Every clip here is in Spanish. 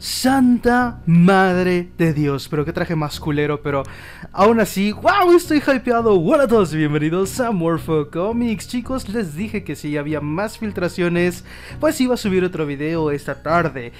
Santa Madre de Dios, pero qué traje más culero, pero aún así, wow, estoy hypeado. Hola a todos, bienvenidos a Morpho Comics. Chicos, les dije que si había más filtraciones, pues iba a subir otro video esta tarde.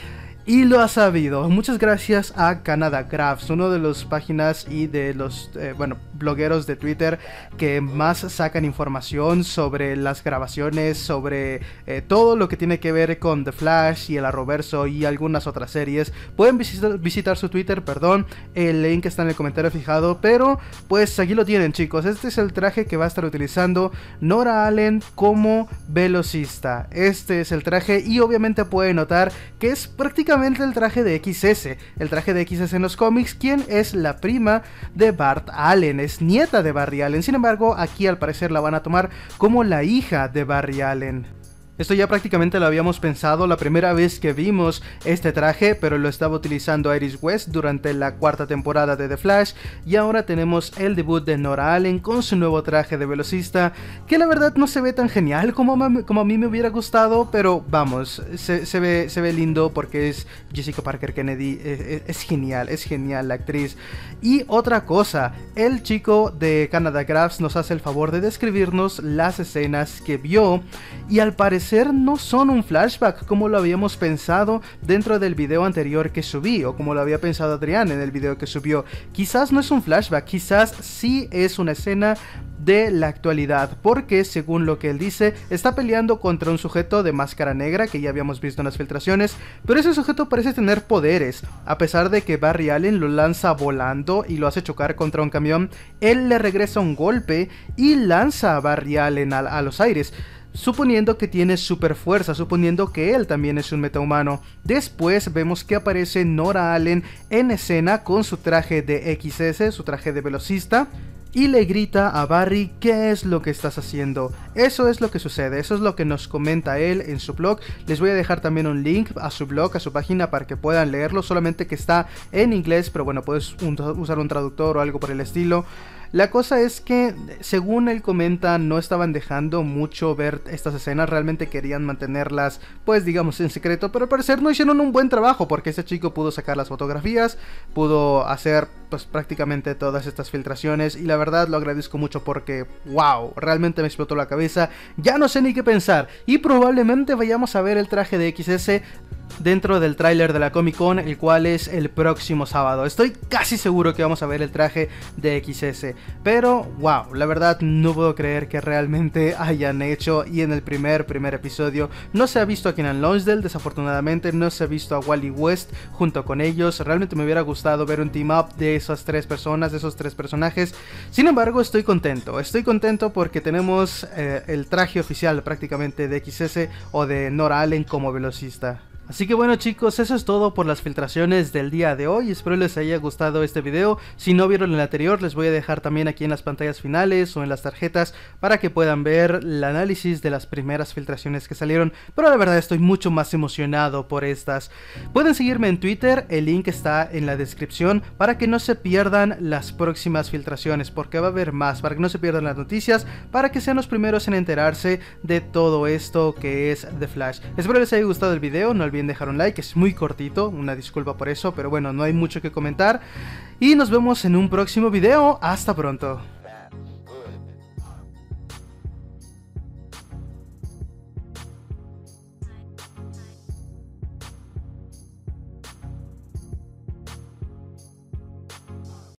Y lo ha sabido. Muchas gracias a Canada uno de las páginas y de los, eh, bueno, blogueros de Twitter que más sacan información sobre las grabaciones, sobre eh, todo lo que tiene que ver con The Flash y el Arroverso y algunas otras series. Pueden visitar, visitar su Twitter, perdón, el link está en el comentario fijado, pero pues aquí lo tienen chicos. Este es el traje que va a estar utilizando Nora Allen como velocista. Este es el traje y obviamente pueden notar que es prácticamente el traje de XS, el traje de XS en los cómics, quien es la prima de Bart Allen nieta de Barry Allen. Sin embargo, aquí al parecer la van a tomar como la hija de Barry Allen. Esto ya prácticamente lo habíamos pensado la primera vez que vimos este traje, pero lo estaba utilizando Iris West durante la cuarta temporada de The Flash y ahora tenemos el debut de Nora Allen con su nuevo traje de velocista, que la verdad no se ve tan genial como, como a mí me hubiera gustado, pero vamos, se, ve, se ve lindo porque es Jessica Parker Kennedy, es, e, es, genial, es genial la actriz. Y otra cosa, el chico de Canada Crafts nos hace el favor de describirnos las escenas que vio y al parecer no son un flashback como lo habíamos pensado dentro del video anterior que subí o como lo había pensado Adrián en el video que subió. Quizás no es un flashback, quizás sí es una escena de la actualidad, porque según lo que él dice, está peleando contra un sujeto de máscara negra que ya habíamos visto en las filtraciones, pero ese sujeto parece tener poderes, a pesar de que Barry Allen lo lanza volando y lo hace chocar contra un camión, él le regresa un golpe y lanza a Barry Allen a los aires suponiendo que tiene super fuerza, suponiendo que él también es un metahumano. Después vemos que aparece Nora Allen en escena con su traje de XS, su traje de velocista, y le grita a Barry qué es lo que estás haciendo. Eso es lo que sucede, eso es lo que nos comenta él en su blog. Les voy a dejar también un link a su blog, a su página para que puedan leerlo, solamente que está en inglés, pero bueno, puedes usar un traductor o algo por el estilo. La cosa es que, según él comenta, no estaban dejando mucho ver estas escenas, realmente querían mantenerlas, pues digamos, en secreto, pero al parecer no hicieron un buen trabajo porque ese chico pudo sacar las fotografías, pudo hacer pues prácticamente todas estas filtraciones y la verdad lo agradezco mucho porque, wow, realmente me explotó la cabeza, ya no sé ni qué pensar y probablemente vayamos a ver el traje de XS dentro del tráiler de la Comic Con, el cual es el próximo sábado. Estoy casi seguro que vamos a ver el traje de XS, pero wow, la verdad no puedo creer que realmente hayan hecho y en el primer primer episodio no se ha visto a Kenan Lonsdale, desafortunadamente no se ha visto a Wally West junto con ellos. Realmente me hubiera gustado ver un team up de esas tres personas, de esos tres personajes. Sin embargo, estoy contento, estoy contento porque tenemos eh, el traje oficial prácticamente de XS o de Nora Allen como velocista. Así que bueno chicos, eso es todo por las filtraciones del día de hoy, espero les haya gustado este video, si no vieron el anterior les voy a dejar también aquí en las pantallas finales o en las tarjetas para que puedan ver el análisis de las primeras filtraciones que salieron, pero la verdad estoy mucho más emocionado por estas. Pueden seguirme en Twitter, el link está en la descripción para que no se pierdan las próximas filtraciones, porque va a haber más, para que no se pierdan las noticias, para que sean los primeros en enterarse de todo esto que es The Flash. Espero les haya gustado el video, no olviden dejar un like, es muy cortito, una disculpa por eso, pero bueno, no hay mucho que comentar. Y nos vemos en un próximo video, hasta pronto.